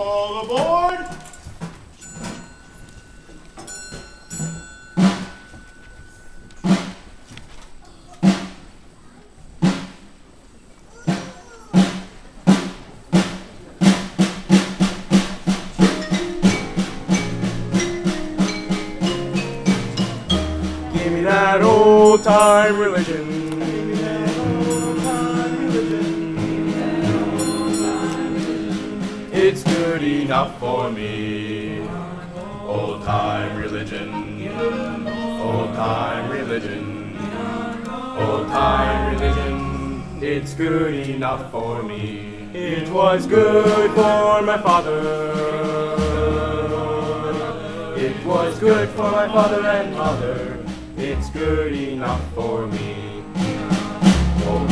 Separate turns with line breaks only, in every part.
All aboard! Give me that old-time religion time religion, old time religion, old time religion. It's good enough for me. It was good for my father. It was good for my father and mother. It's good enough for me. Old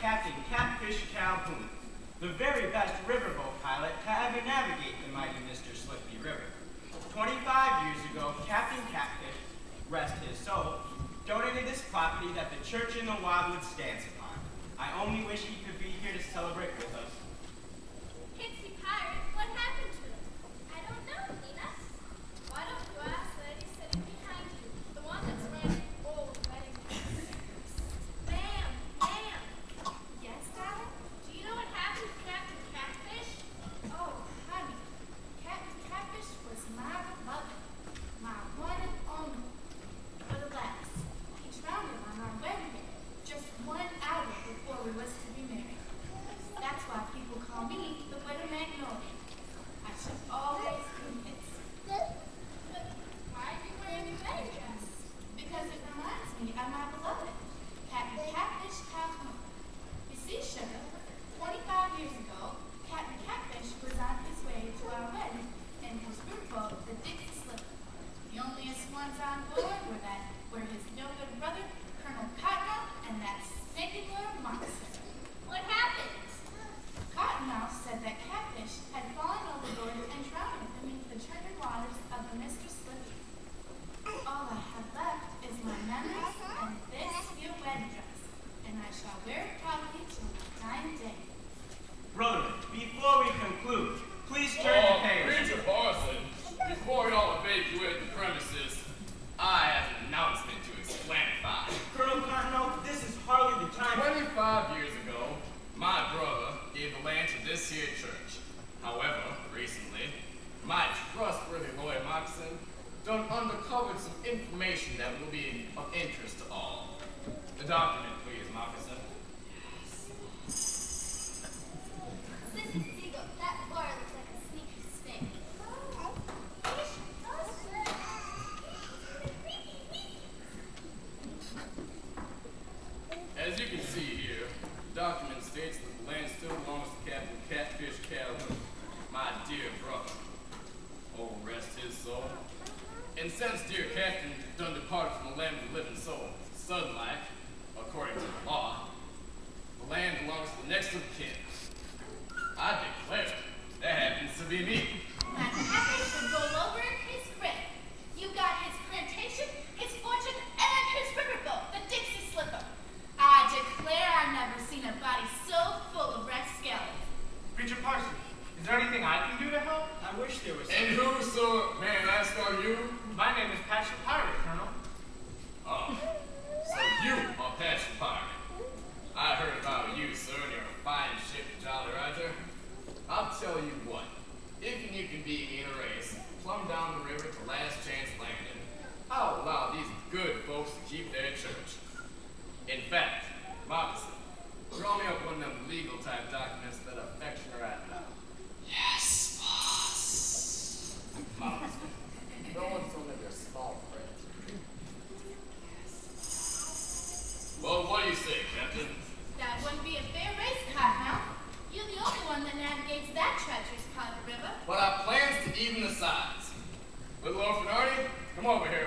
Captain Catfish Calhoun, the very best riverboat pilot to ever navigate the mighty Misterslippi River. 25 years ago, Captain Catfish, rest his soul, donated this property that the church in the Wildwood stands upon. I only wish he could be here to celebrate with us
done uncover some information that will be of interest to all. The document, please, Moccasin.
Yes. Sister that
And since dear Captain done departed from the land of the living soul, sunlight, according to the law, the land belongs to the next of kin. I
do.
chance I'll allow these good folks to keep their church. In fact, Robinson, draw me up one of them legal type documents Come over here.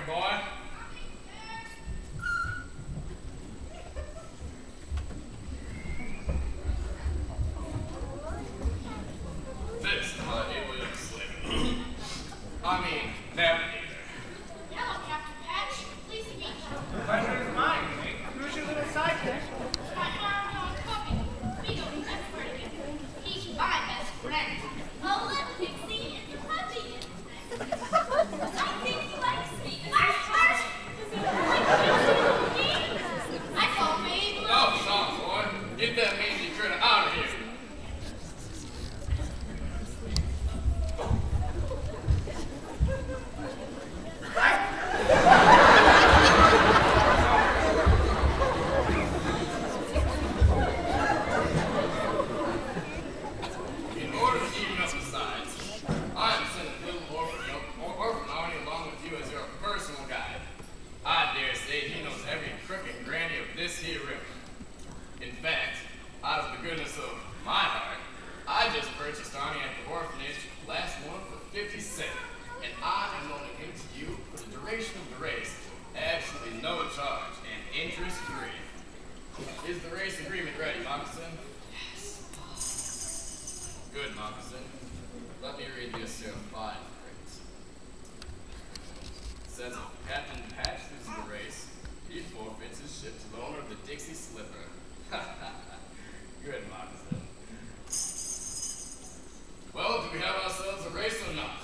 Good, Moccasin. Let me read this here five phrase. Says if Captain Patch loses the race, he forfeits his ship to the owner of the Dixie Slipper. Good, Moccasin. Well, do we have ourselves a race or not?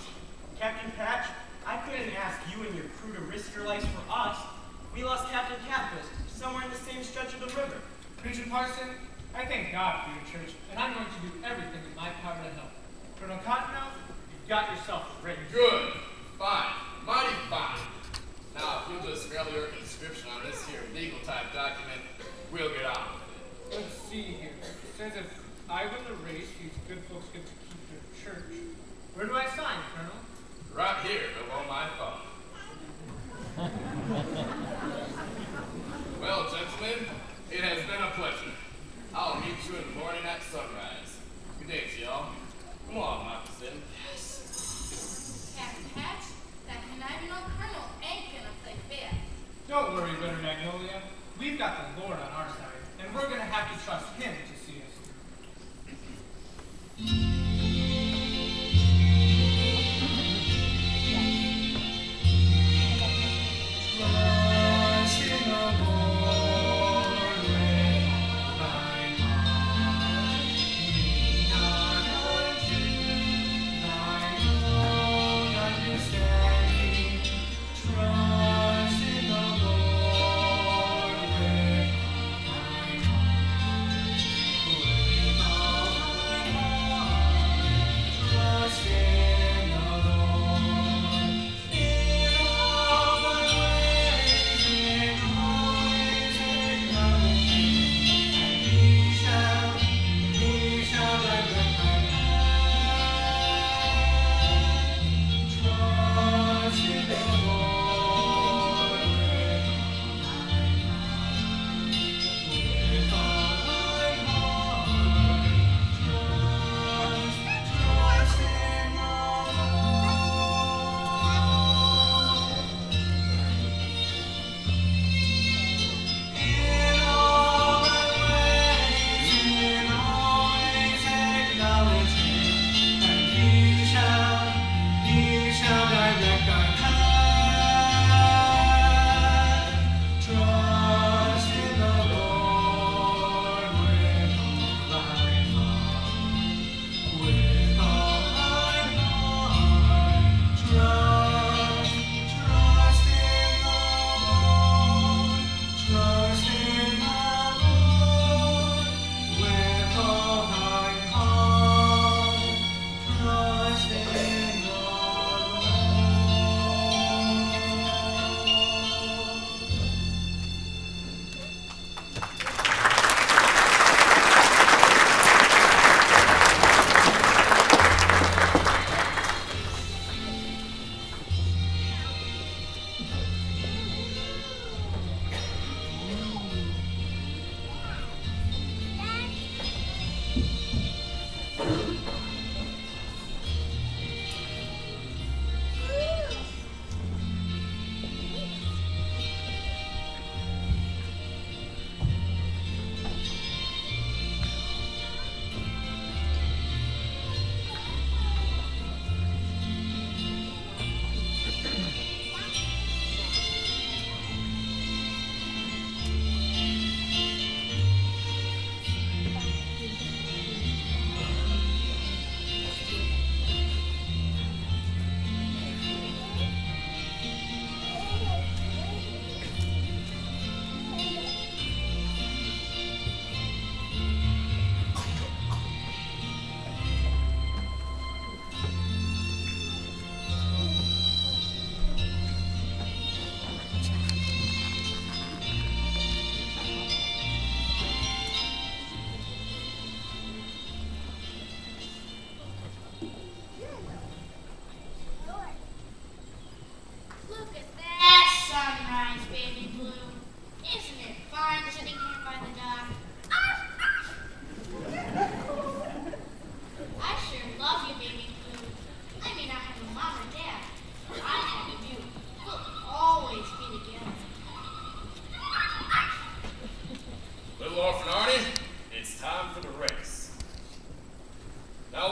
Captain Patch, I couldn't ask you and your crew to risk your lives for us. We lost Captain Catfish somewhere in the same stretch of the river.
Preacher Parson, I thank God for your church, and I'm going to do everything in my power to help. You've got yourself race.
Good. Fine. Mighty fine. Now, if you'll just spell your inscription on this here legal type document, we'll get on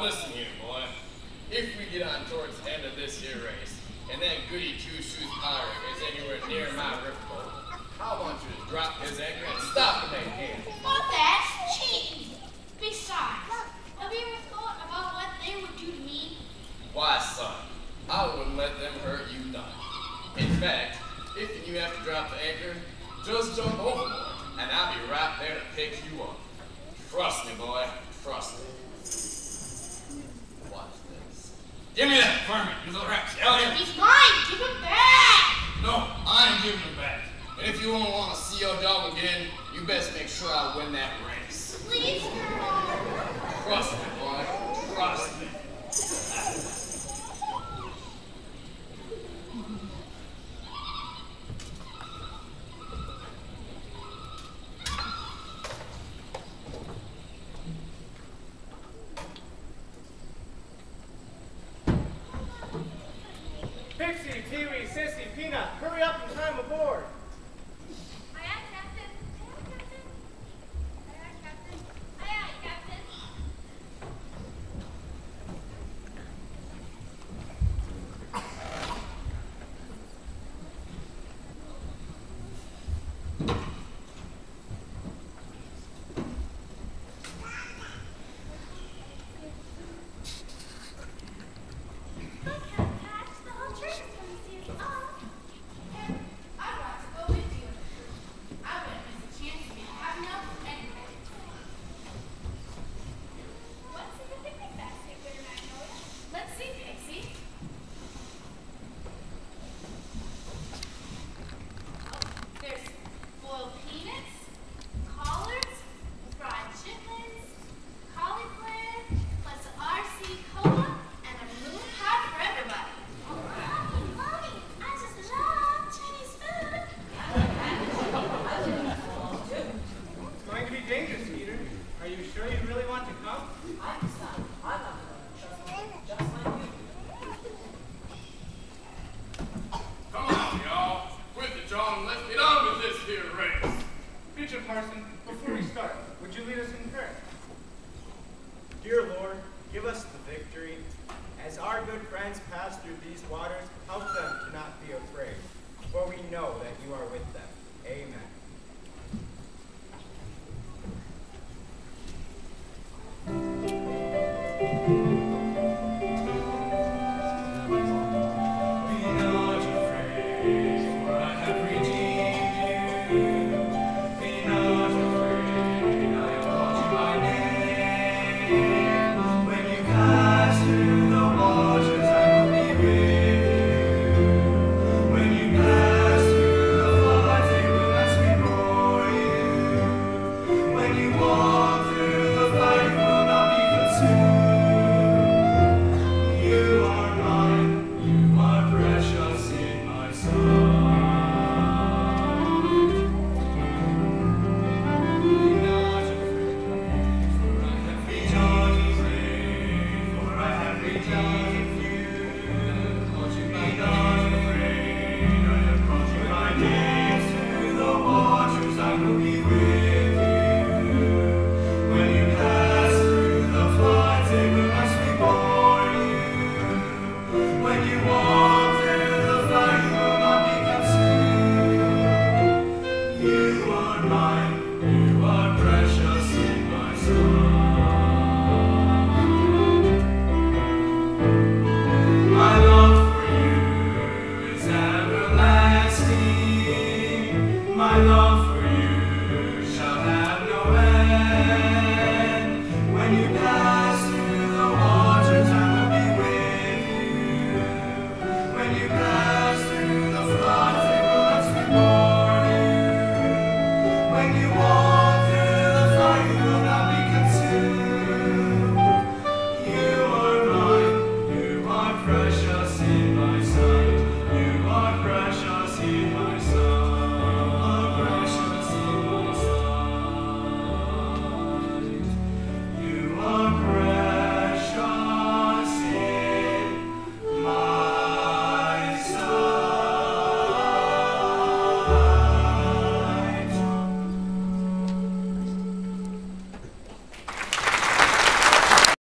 Now listen here, boy. If we get on towards the end of this here race, and that goody two-shoes pirate is anywhere near my riverboat, I want you to drop his anchor and stop him hand.
Well, that's cheating. Besides, have you ever thought about what they would do to me?
Why, son, I wouldn't let them hurt you none. In fact, if you have to drop the anchor, just jump overboard, and I'll be right there to pick you up. Trust me, boy. Trust me.
Give me that permit, you little rapscallion.
He's mine. Give him back.
No, I ain't giving it back.
And if you don't want to see your dog again, you best make sure I win that race.
Please, Colonel.
Trust me, boy. Trust me.
Pixie, Pee-wee, Sissy, Peanut, hurry up and climb aboard.
Aye, aye, Captain. Aye, aye, Captain. Aye, aye, Captain. Aye, aye, Captain. Look, Captain Patch, the whole church is coming to see us off.
And I'd like to go with you. I wouldn't miss a chance to be having up anyway.
What's in the picnic basket, Glitter Magnolia?
Let's see, Pixie. There's boiled peanuts, collards, fried chitlins, cauliflower, plus RC cola, and a moon pie for everybody.
Mommy, Mommy, I just love Chinese food.
It's going to be dangerous, Peter. Are you sure you really want to come?
Come on, y'all. Quit the jaw and let's get on with this here race.
Preacher Parson, before we start, would you lead us in prayer?
Dear Lord, give us the victory. As our good friends pass through these waters, help them to not be afraid, for we know that you are with them. Amen.